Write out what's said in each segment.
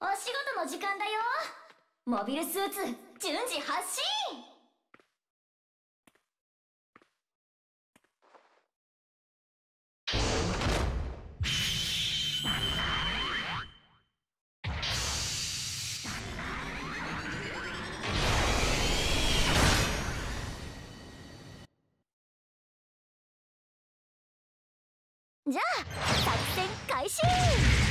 お仕事の時間だよ。モビルスーツ順次発進。じゃあ作戦開始。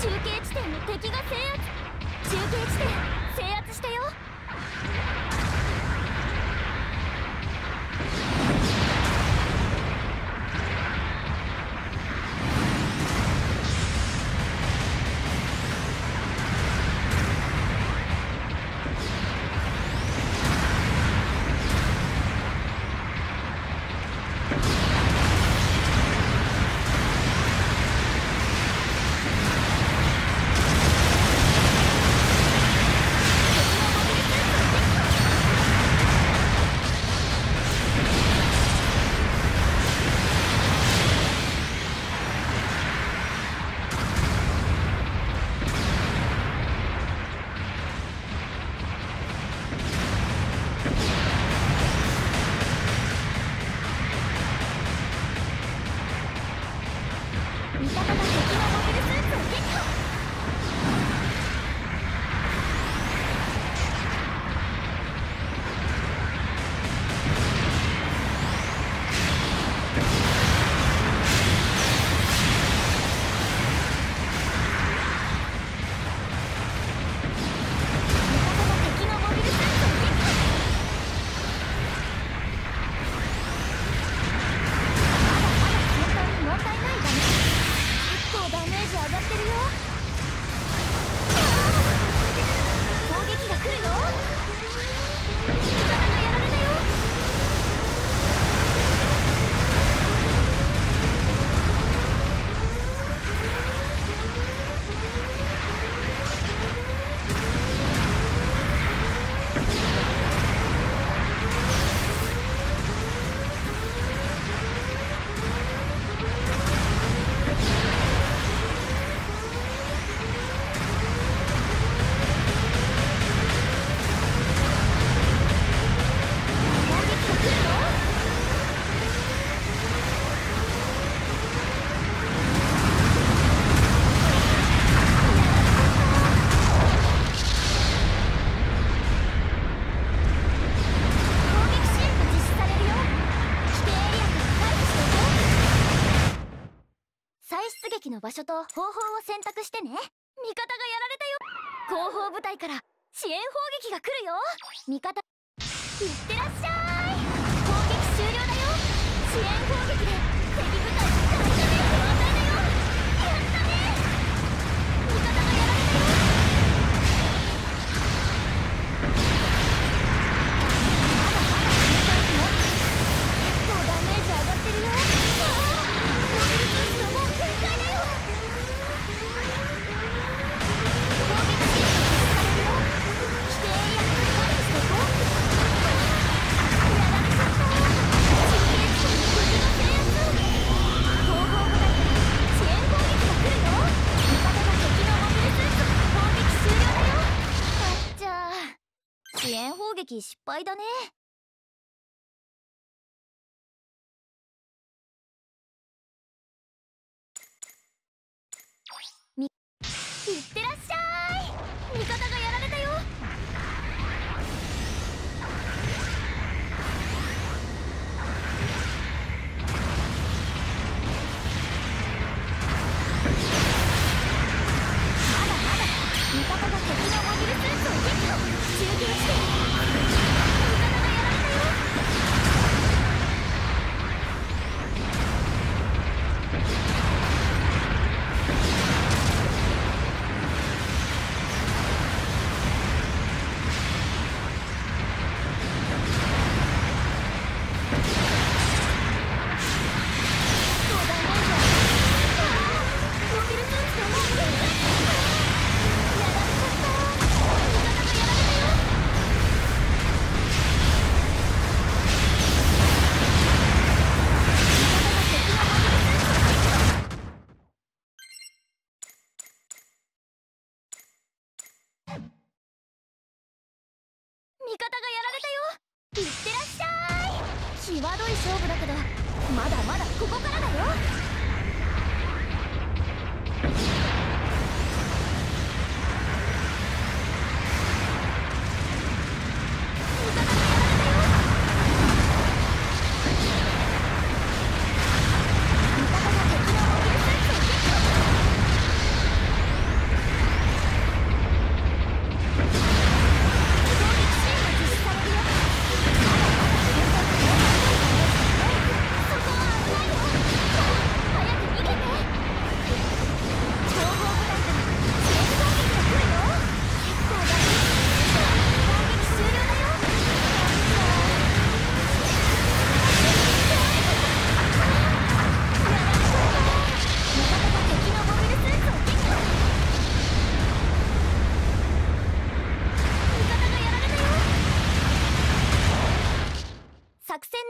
中継地点の敵が制圧中継地点制圧したよ撃の場所と方法を選択してね。味方がやられたよ。後方部隊から支援砲撃が来るよ。味方いってらっしゃい。攻撃終了だよ。支援支援砲撃失敗だね。いってらっ際どい勝負だけどまだまだここからだよ。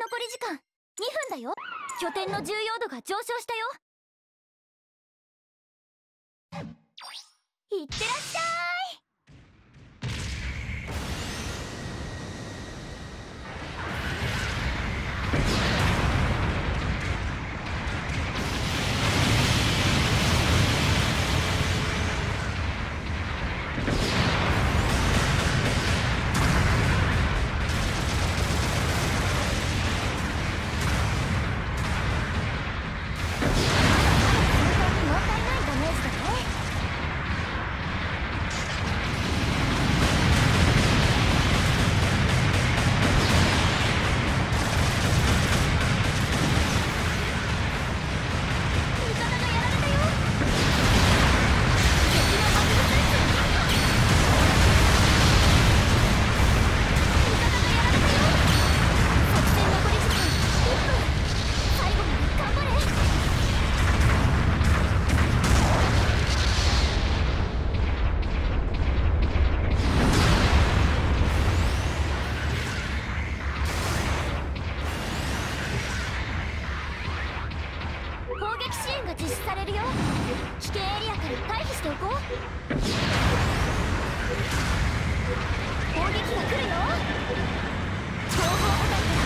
残り時間。2分だよ。拠点の重要度が上昇したよ。いってらっしゃい。しておこう。攻撃が来るよ。後方破壊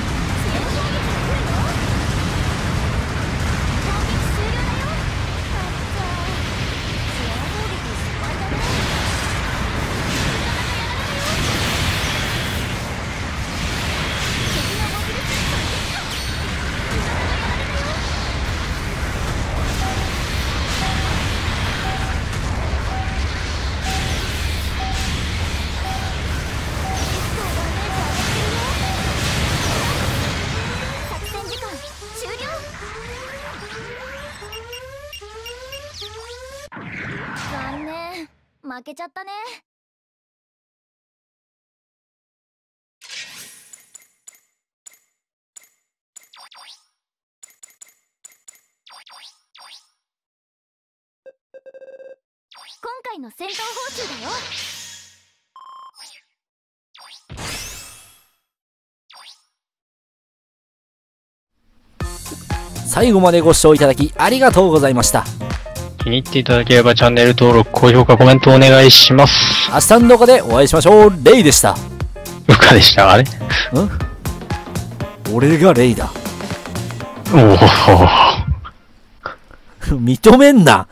負けちゃったね今回の戦闘報酬だよ最後までご視聴いただきありがとうございました。気に入っていただければチャンネル登録、高評価、コメントお願いします。明日の動画でお会いしましょう。レイでした。うかでした？あれ？ん俺がレイだ。おお。認めんな。